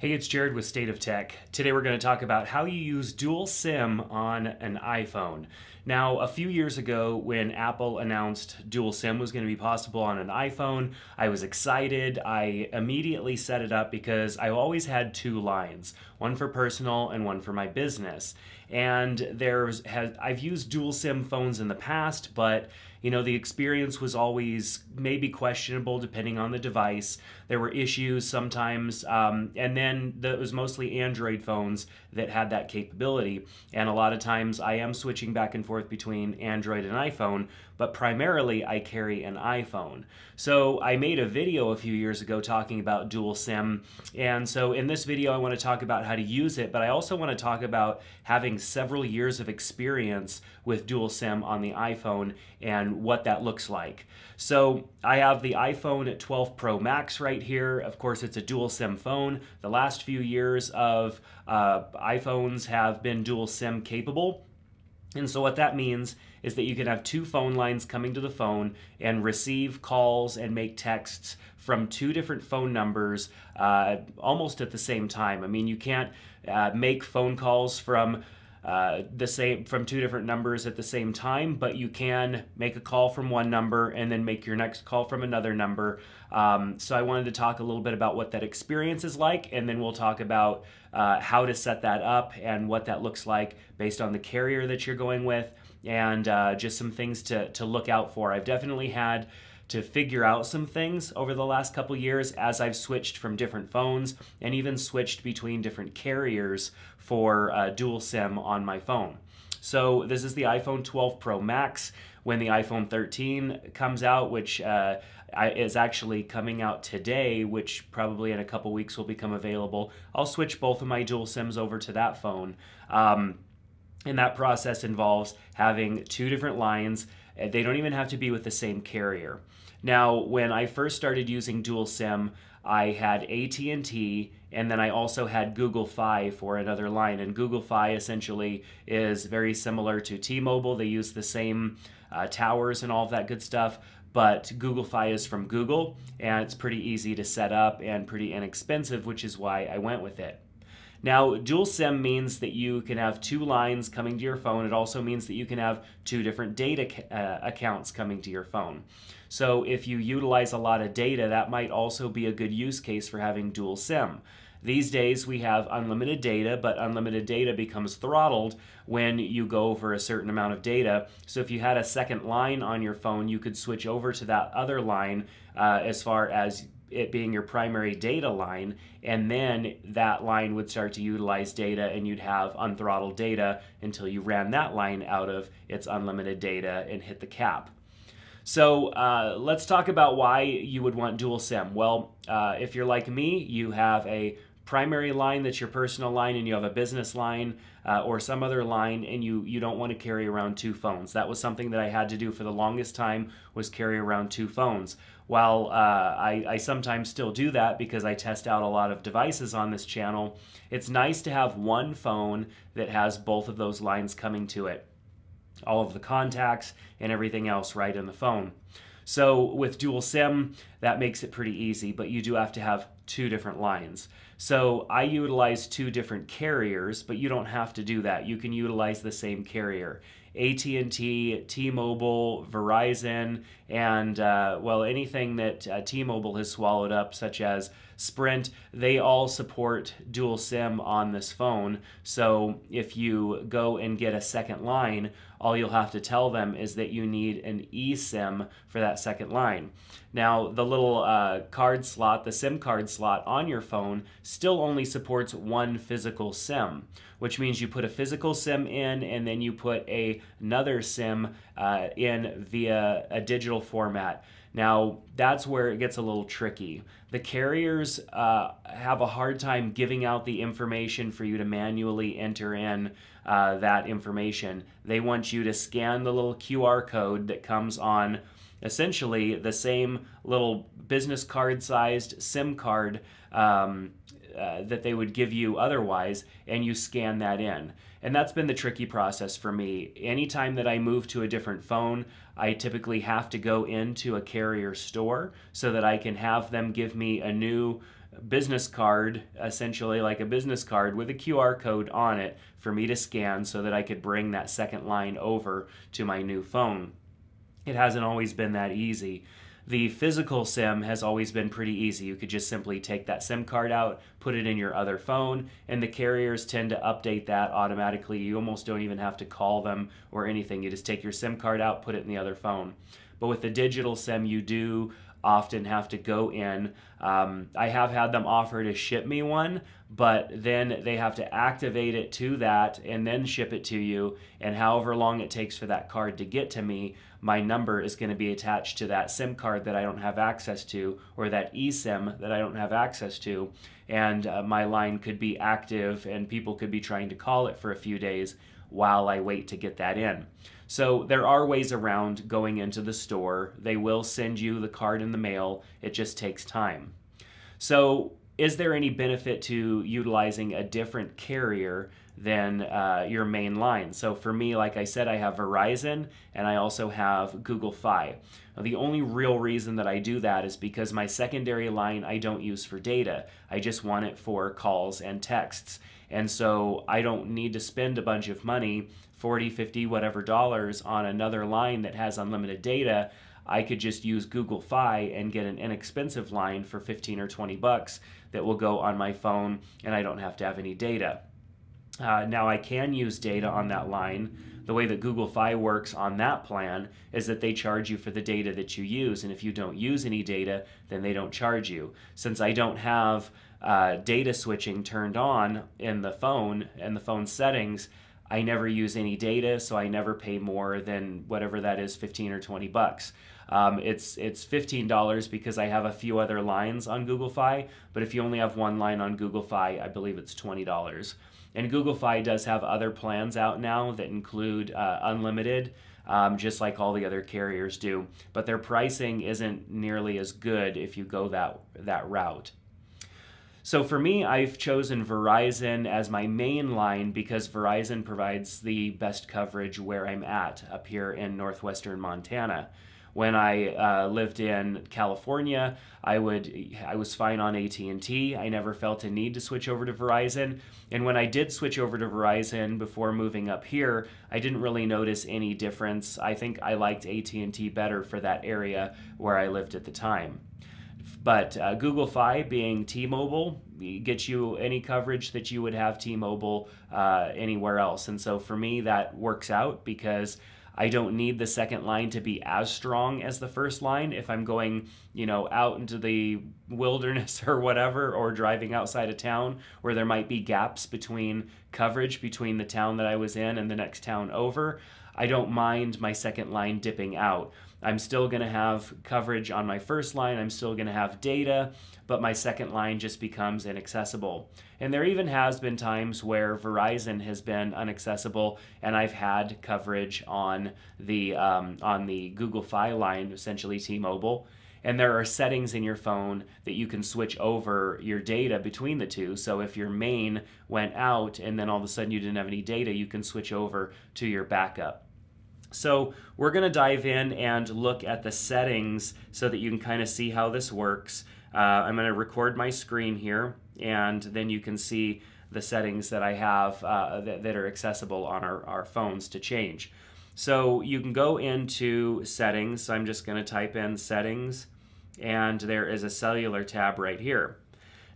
Hey, it's Jerad with State of Tech. Today we're going to talk about how you use dual SIM on an iPhone. Now, a few years ago, when Apple announced dual SIM was going to be possible on an iPhone, I was excited. I immediately set it up because I always had two lines one for personal and one for my business. And there's has I've used dual SIM phones in the past, but you know the experience was always maybe questionable depending on the device. There were issues sometimes, um, and then the, it was mostly Android phones that had that capability. And a lot of times I am switching back and forth between Android and iPhone, but primarily I carry an iPhone. So I made a video a few years ago talking about dual SIM, and so in this video I want to talk about how to use it, but I also want to talk about having several years of experience with dual SIM on the iPhone and what that looks like. So I have the iPhone 12 Pro Max right here. Of course, it's a dual SIM phone. The last few years of uh, iPhones have been dual SIM capable. And so what that means is that you can have two phone lines coming to the phone and receive calls and make texts from two different phone numbers uh, almost at the same time. I mean, you can't uh, make phone calls from uh, the same from two different numbers at the same time, but you can make a call from one number and then make your next call from another number. Um, so I wanted to talk a little bit about what that experience is like, and then we'll talk about uh, how to set that up and what that looks like based on the carrier that you're going with, and uh, just some things to to look out for. I've definitely had to figure out some things over the last couple years as I've switched from different phones and even switched between different carriers for uh, dual SIM on my phone. So this is the iPhone 12 Pro Max. When the iPhone 13 comes out, which uh, is actually coming out today, which probably in a couple weeks will become available, I'll switch both of my dual SIMs over to that phone. Um, and that process involves having two different lines. They don't even have to be with the same carrier. Now, when I first started using dual SIM, I had AT&T and then I also had Google Fi for another line. And Google Fi essentially is very similar to T-Mobile. They use the same uh, towers and all of that good stuff. But Google Fi is from Google, and it's pretty easy to set up and pretty inexpensive, which is why I went with it. Now, dual SIM means that you can have two lines coming to your phone. It also means that you can have two different data uh, accounts coming to your phone. So if you utilize a lot of data, that might also be a good use case for having dual SIM. These days we have unlimited data, but unlimited data becomes throttled when you go over a certain amount of data. So if you had a second line on your phone, you could switch over to that other line uh, as far as it being your primary data line, and then that line would start to utilize data, and you'd have unthrottled data until you ran that line out of its unlimited data and hit the cap. So uh, let's talk about why you would want dual SIM. Well, uh, if you're like me, you have a primary line that's your personal line and you have a business line uh, or some other line and you you don't want to carry around two phones. That was something that i had to do for the longest time was carry around two phones. While uh, I, I sometimes still do that because i test out a lot of devices on this channel it's nice to have one phone that has both of those lines coming to it. All of the contacts and everything else right in the phone. So with dual SIM, that makes it pretty easy, but you do have to have two different lines. So I utilize two different carriers, but you don't have to do that. You can utilize the same carrier. AT&T, T-Mobile, Verizon, and uh, well, anything that uh, T-Mobile has swallowed up, such as Sprint, they all support dual SIM on this phone. So if you go and get a second line, all you'll have to tell them is that you need an eSIM for that second line. Now, the little uh, card slot, the SIM card slot on your phone, still only supports one physical SIM, which means you put a physical SIM in and then you put a, another SIM uh, in via a digital format. Now, that's where it gets a little tricky. The carriers uh, have a hard time giving out the information for you to manually enter in uh, that information. They want you to scan the little QR code that comes on essentially the same little business card sized SIM card um, uh, that they would give you otherwise, and you scan that in. And that's been the tricky process for me. Anytime that I move to a different phone, I typically have to go into a carrier store so that I can have them give me a new business card, essentially like a business card with a QR code on it for me to scan so that I could bring that second line over to my new phone. It hasn't always been that easy. The physical SIM has always been pretty easy. You could just simply take that SIM card out, put it in your other phone, and the carriers tend to update that automatically. You almost don't even have to call them or anything. You just take your SIM card out, put it in the other phone. But with the digital SIM, you do often have to go in. Um, I have had them offer to ship me one, but then they have to activate it to that and then ship it to you. And however long it takes for that card to get to me, my number is going to be attached to that SIM card that I don't have access to or that eSIM that I don't have access to. And uh, my line could be active and people could be trying to call it for a few days while I wait to get that in. So there are ways around going into the store. They will send you the card in the mail. It just takes time. So is there any benefit to utilizing a different carrier than uh, your main line? So for me, like I said, I have Verizon and I also have Google Fi. Now, the only real reason that I do that is because my secondary line I don't use for data. I just want it for calls and texts. And so I don't need to spend a bunch of money 40, 50, whatever dollars on another line that has unlimited data, I could just use Google Fi and get an inexpensive line for 15 or 20 bucks that will go on my phone and I don't have to have any data. Uh, now I can use data on that line. The way that Google Fi works on that plan is that they charge you for the data that you use, and if you don't use any data, then they don't charge you. Since I don't have uh, data switching turned on in the phone and the phone settings, I never use any data, so I never pay more than whatever that is, 15 or 20 bucks. Um, it's it's $15 because I have a few other lines on Google Fi, but if you only have one line on Google Fi, I believe it's $20. And Google Fi does have other plans out now that include uh, unlimited, um, just like all the other carriers do, but their pricing isn't nearly as good if you go that that route. So for me, I've chosen Verizon as my main line because Verizon provides the best coverage where I'm at up here in northwestern Montana. When I uh, lived in California, I would I was fine on AT&T. I never felt a need to switch over to Verizon. And when I did switch over to Verizon before moving up here, I didn't really notice any difference. I think I liked AT&T better for that area where I lived at the time. But uh, Google Fi being T-Mobile gets you any coverage that you would have T-Mobile uh, anywhere else. And so for me, that works out because I don't need the second line to be as strong as the first line if I'm going, you know, out into the wilderness or whatever, or driving outside of town where there might be gaps between coverage between the town that I was in and the next town over. I don't mind my second line dipping out. I'm still going to have coverage on my first line, I'm still going to have data, but my second line just becomes inaccessible. And there even has been times where Verizon has been inaccessible, and I've had coverage on the um, on the Google Fi line, essentially T-Mobile. And there are settings in your phone that you can switch over your data between the two. So if your main went out and then all of a sudden you didn't have any data, you can switch over to your backup. So we're going to dive in and look at the settings so that you can kind of see how this works. Uh, I'm going to record my screen here and then you can see the settings that I have uh, that, that, are accessible on our, our phones to change. So you can go into settings. So I'm just going to type in settings and there is a cellular tab right here.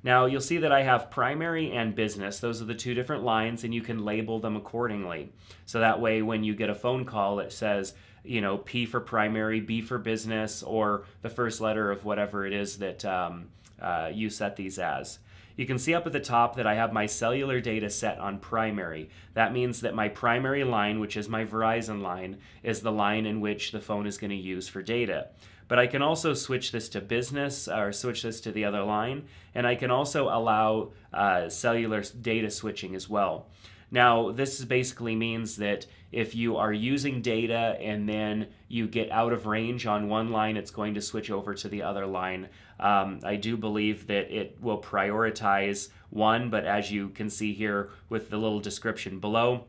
Now you'll see that I have primary and business. Those are the two different lines and you can label them accordingly. So that way when you get a phone call it says, you know, P for primary, B for business, or the first letter of whatever it is that um, uh, you set these as. You can see up at the top that I have my cellular data set on primary. That means that my primary line, which is my Verizon line, is the line in which the phone is going to use for data. But I can also switch this to business or switch this to the other line. And I can also allow uh, cellular data switching as well. Now, this basically means that if you are using data and then you get out of range on one line, it's going to switch over to the other line. Um, I do believe that it will prioritize one, but as you can see here with the little description below,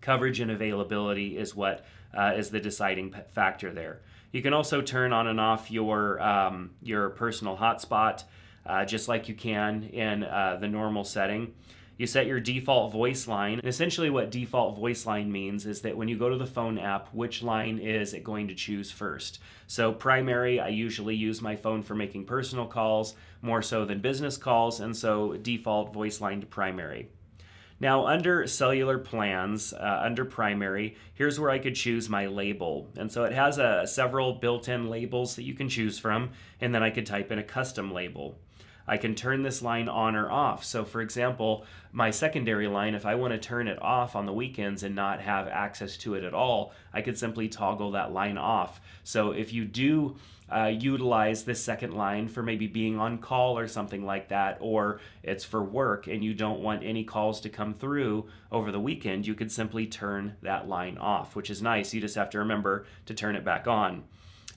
coverage and availability is what uh, is the deciding factor there. You can also turn on and off your, um, your personal hotspot uh, just like you can in uh, the normal setting. You set your default voice line. And essentially what default voice line means is that when you go to the phone app, which line is it going to choose first? So primary, I usually use my phone for making personal calls more so than business calls, and so default voice line to primary. Now, under cellular plans, uh, under primary, here's where I could choose my label. And so it has uh, several built in labels that you can choose from, and then I could type in a custom label. I can turn this line on or off. So for example, my secondary line, if I want to turn it off on the weekends and not have access to it at all, I could simply toggle that line off. So if you do uh, utilize this second line for maybe being on call or something like that, or it's for work and you don't want any calls to come through over the weekend, you could simply turn that line off, which is nice. You just have to remember to turn it back on.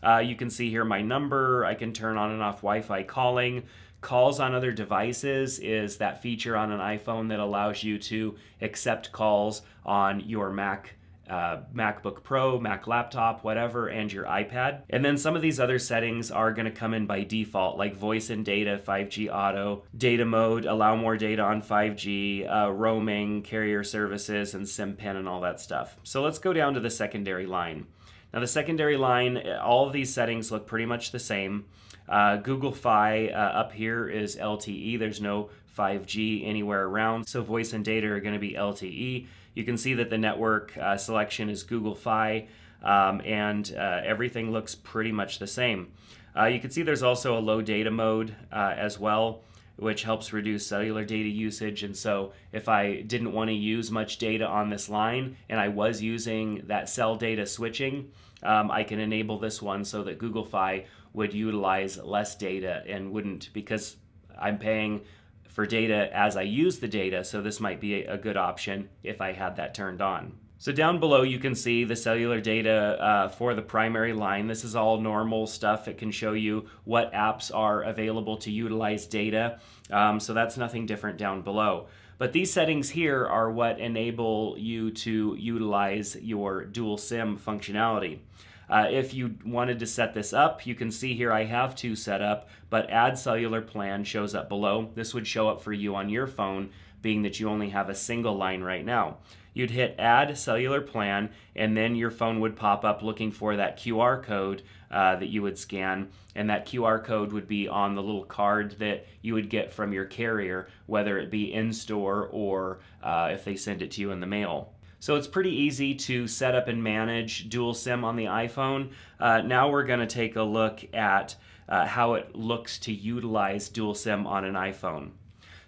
Uh, you can see here my number. I can turn on and off Wi-Fi calling. Calls on other devices is that feature on an iPhone that allows you to accept calls on your Mac uh, MacBook Pro, Mac laptop, whatever, and your iPad. And then some of these other settings are going to come in by default, like voice and data, 5G auto, data mode, allow more data on 5G, uh, roaming, carrier services, and SIM pin, and all that stuff. So let's go down to the secondary line. Now the secondary line, all of these settings look pretty much the same. Uh, Google Fi uh, up here is LTE. There's no 5G anywhere around, so voice and data are going to be LTE. You can see that the network uh, selection is Google Fi, um, and uh, everything looks pretty much the same. Uh, you can see there's also a low data mode uh, as well which helps reduce cellular data usage. And so if I didn't want to use much data on this line and I was using that cell data switching, um, I can enable this one so that Google Fi would utilize less data and wouldn't because I'm paying for data as I use the data, so this might be a good option if I had that turned on. So down below you can see the cellular data uh, for the primary line. This is all normal stuff. It can show you what apps are available to utilize data. Um, so that's nothing different down below. But these settings here are what enable you to utilize your dual SIM functionality. Uh, if you wanted to set this up, you can see here I have two set up, but add cellular plan shows up below. This would show up for you on your phone, being that you only have a single line right now you'd hit add cellular plan and then your phone would pop up looking for that QR code uh, that you would scan and that QR code would be on the little card that you would get from your carrier whether it be in store or uh, if they send it to you in the mail. So it's pretty easy to set up and manage dual SIM on the iPhone. Uh, now we're going to take a look at uh, how it looks to utilize dual SIM on an iPhone.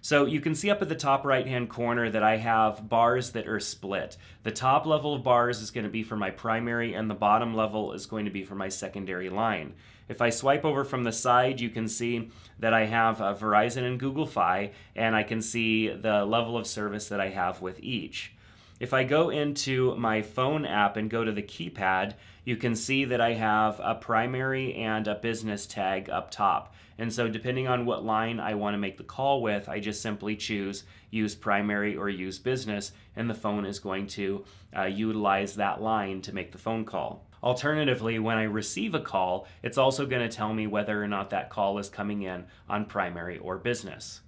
So you can see up at the top right hand corner that I have bars that are split. The top level of bars is going to be for my primary and the bottom level is going to be for my secondary line. If I swipe over from the side, you can see that I have Verizon and Google Fi, and I can see the level of service that I have with each. If I go into my phone app and go to the keypad, you can see that I have a primary and a business tag up top. And so depending on what line I want to make the call with, I just simply choose use primary or use business, and the phone is going to uh, utilize that line to make the phone call. Alternatively, when I receive a call, it's also going to tell me whether or not that call is coming in on primary or business.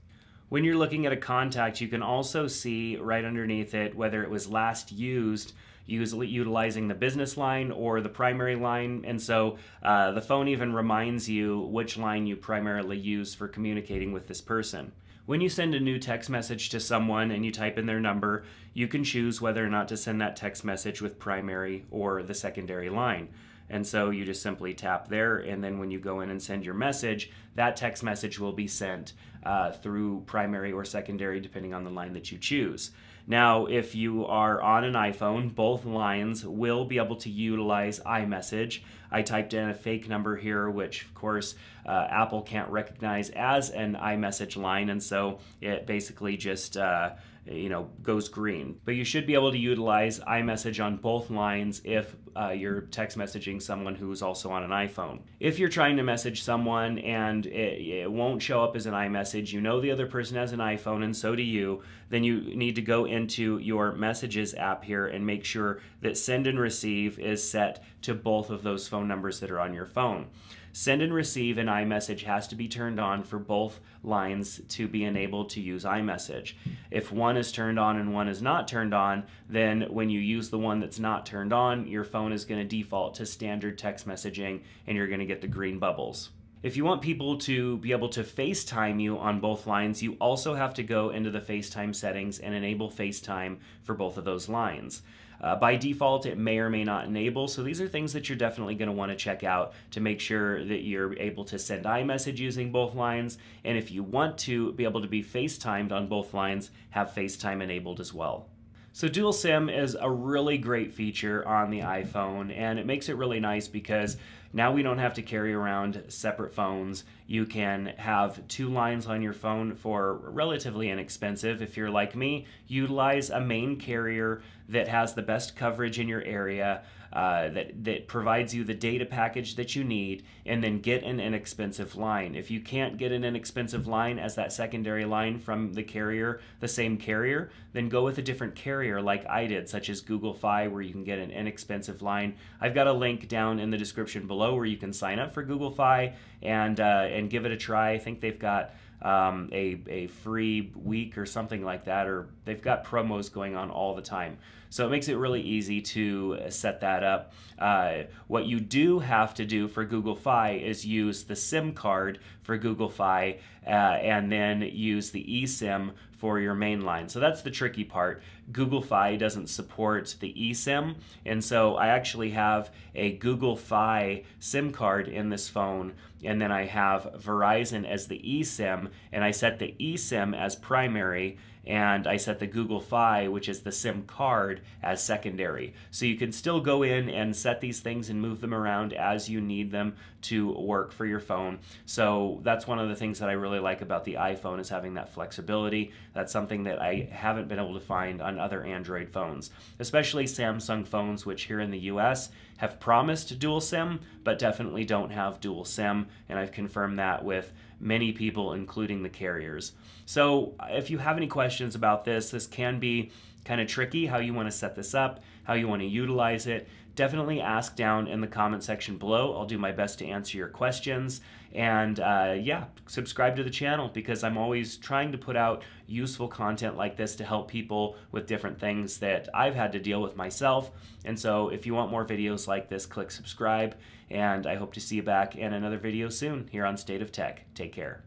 When you're looking at a contact, you can also see right underneath it whether it was last used utilizing the business line or the primary line. And so uh, the phone even reminds you which line you primarily use for communicating with this person. When you send a new text message to someone and you type in their number, you can choose whether or not to send that text message with primary or the secondary line. And so you just simply tap there, and then when you go in and send your message, that text message will be sent uh, through primary or secondary, depending on the line that you choose. Now, if you are on an iPhone, both lines will be able to utilize iMessage. I typed in a fake number here, which of course uh, Apple can't recognize as an iMessage line, and so it basically just uh, you know goes green. But you should be able to utilize iMessage on both lines if uh, you're text messaging someone who's also on an iPhone. If you're trying to message someone and it, it won't show up as an iMessage, you know the other person has an iPhone and so do you, then you need to go into your Messages app here and make sure that send and receive is set to both of those phone numbers that are on your phone. Send and receive in iMessage has to be turned on for both lines to be enabled to use iMessage. If one is turned on and one is not turned on, then when you use the one that's not turned on, your phone is going to default to standard text messaging and you're going to get the green bubbles. If you want people to be able to FaceTime you on both lines, you also have to go into the FaceTime settings and enable FaceTime for both of those lines. Uh, by default, it may or may not enable, so these are things that you're definitely going to want to check out to make sure that you're able to send iMessage using both lines, and if you want to be able to be FaceTimed on both lines, have FaceTime enabled as well. So Dual SIM is a really great feature on the iPhone and it makes it really nice because now we don't have to carry around separate phones. You can have two lines on your phone for relatively inexpensive. If you're like me, utilize a main carrier that has the best coverage in your area uh, that, that provides you the data package that you need, and then get an inexpensive line. If you can't get an inexpensive line as that secondary line from the carrier, the same carrier, then go with a different carrier like I did, such as Google Fi, where you can get an inexpensive line. I've got a link down in the description below where you can sign up for Google Fi and, uh, and give it a try. I think they've got um, a, a free week or something like that, or they've got promos going on all the time. So it makes it really easy to set that up. Uh, what you do have to do for Google Fi is use the SIM card for Google Fi uh, and then use the eSIM for your main line. So that's the tricky part. Google Fi doesn't support the eSIM, and so I actually have a Google Fi SIM card in this phone, and then I have Verizon as the eSIM, and I set the eSIM as primary, and I set the Google Fi, which is the SIM card, as secondary. So you can still go in and set these things and move them around as you need them to work for your phone. So that's one of the things that I really like about the iPhone is having that flexibility. That's something that I haven't been able to find on other Android phones, especially Samsung phones, which here in the US have promised dual SIM, but definitely don't have dual SIM, and I've confirmed that with many people, including the carriers. So if you have any questions about this, this can be kind of tricky how you want to set this up, how you want to utilize it. Definitely ask down in the comment section below. I'll do my best to answer your questions. And uh, yeah, subscribe to the channel because I'm always trying to put out useful content like this to help people with different things that I've had to deal with myself. And so if you want more videos like this, click subscribe. And I hope to see you back in another video soon here on State of Tech. Take care.